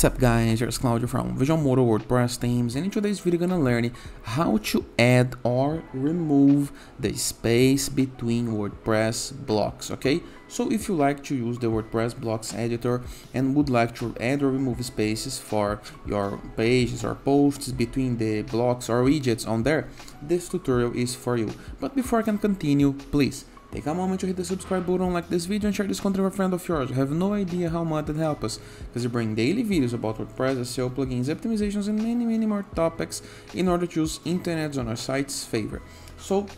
What's up guys, here's Claudio from Visualmodo WordPress themes and in today's video gonna learn how to add or remove the space between WordPress blocks, okay? So if you like to use the WordPress blocks editor and would like to add or remove spaces for your pages or posts between the blocks or widgets on there, this tutorial is for you. But before I can continue, please Take a moment to hit the subscribe button, like this video and share this content with a friend of yours. You have no idea how much it helps us, because we bring daily videos about WordPress, SEO, plugins, optimizations and many many more topics in order to use internet on our site's favor. So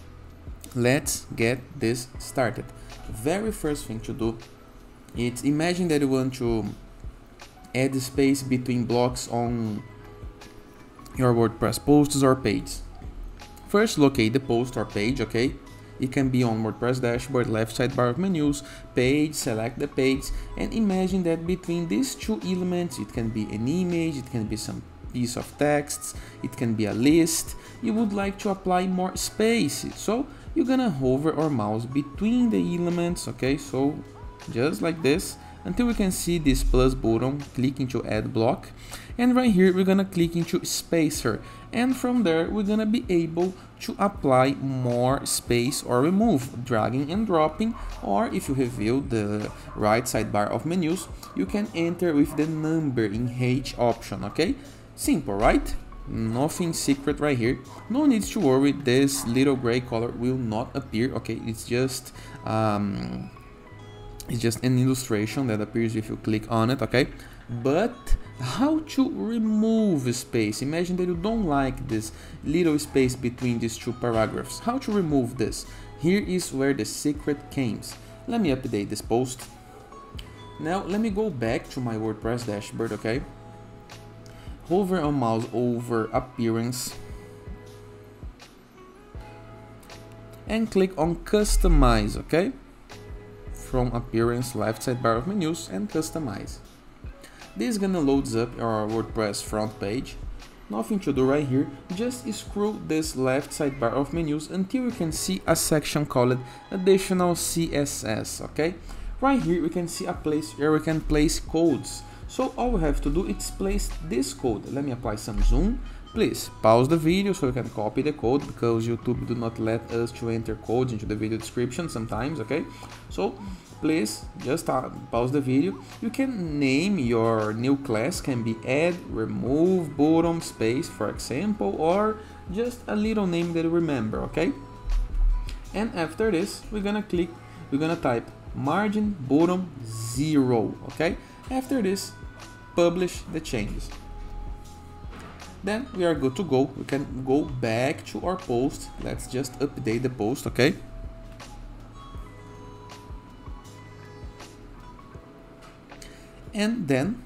let's get this started. The very first thing to do is imagine that you want to add space between blocks on your WordPress posts or pages. First locate the post or page, okay? It can be on WordPress dashboard, left sidebar of menus, page, select the page, and imagine that between these two elements, it can be an image, it can be some piece of text, it can be a list, you would like to apply more space. So you're gonna hover or mouse between the elements, okay? So just like this, until we can see this plus button, click into add block. And right here, we're gonna click into spacer. And from there, we're gonna be able to apply more space or remove, dragging and dropping. Or if you reveal the right sidebar of menus, you can enter with the number in H option, okay? Simple, right? Nothing secret right here. No need to worry, this little gray color will not appear, okay? It's just um, it's just an illustration that appears if you click on it, okay? But how to remove space? Imagine that you don't like this little space between these two paragraphs. How to remove this? Here is where the secret came. Let me update this post. Now let me go back to my WordPress dashboard, okay? Hover on mouse over appearance and click on customize, okay? From appearance left sidebar of menus and customize. This gonna loads up our WordPress front page. Nothing to do right here, just scroll this left sidebar of menus until you can see a section called additional CSS, okay? Right here we can see a place where we can place codes. So all we have to do is place this code. Let me apply some zoom. Please pause the video so you can copy the code because YouTube do not let us to enter codes into the video description sometimes, okay? So please just uh, pause the video. You can name your new class, can be add, remove, bottom, space, for example, or just a little name that you remember, okay? And after this, we're gonna click, we're gonna type margin bottom zero, okay? After this, publish the changes then we are good to go. We can go back to our post. Let's just update the post, okay? And then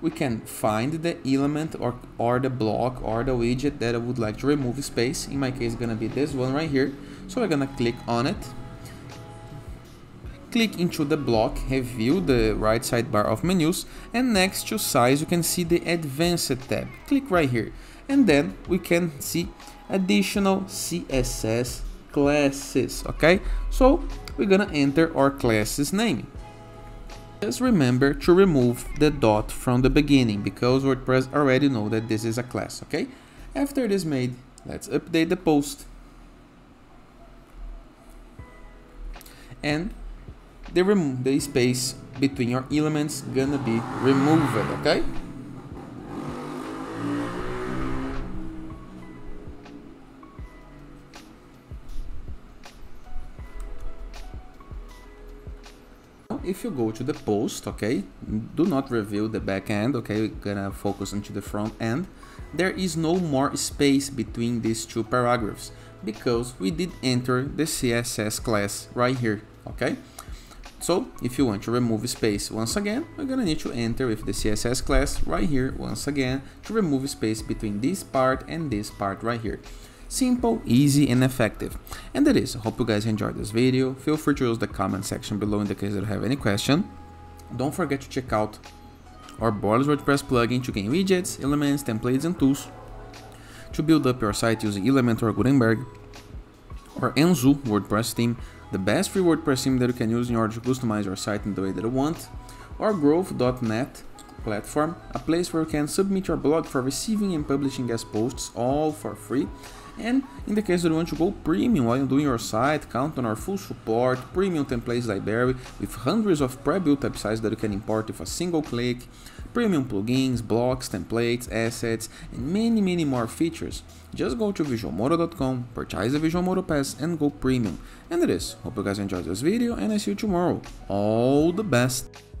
we can find the element or, or the block or the widget that I would like to remove space. In my case, gonna be this one right here. So we're gonna click on it click into the block, review the right sidebar of menus, and next to size you can see the advanced tab. Click right here. And then we can see additional CSS classes, okay? So we're gonna enter our class's name. Just remember to remove the dot from the beginning because WordPress already know that this is a class, okay? After it is made, let's update the post. And the, rem the space between your elements gonna be removed, okay? if you go to the post, okay, do not reveal the back end, okay, we're gonna focus into the front end. There is no more space between these two paragraphs because we did enter the CSS class right here, okay? So if you want to remove space once again, we're gonna need to enter with the CSS class right here once again to remove space between this part and this part right here. Simple, easy, and effective. And that is, hope you guys enjoyed this video. Feel free to use the comment section below in the case that you have any question. Don't forget to check out our Borderless WordPress plugin to gain widgets, elements, templates, and tools to build up your site using Elementor or Gutenberg, or Enzo WordPress theme the best free WordPress theme that you can use in order to customize your site in the way that you want, or growth.net platform, a place where you can submit your blog for receiving and publishing guest posts all for free. And in the case that you want to go premium while doing your site, count on our full support, premium templates library with hundreds of pre-built websites that you can import with a single click, premium plugins, blocks, templates, assets, and many many more features. Just go to visualmodo.com, purchase the Visualmodo Pass and go premium. And it is. Hope you guys enjoyed this video and I see you tomorrow. All the best!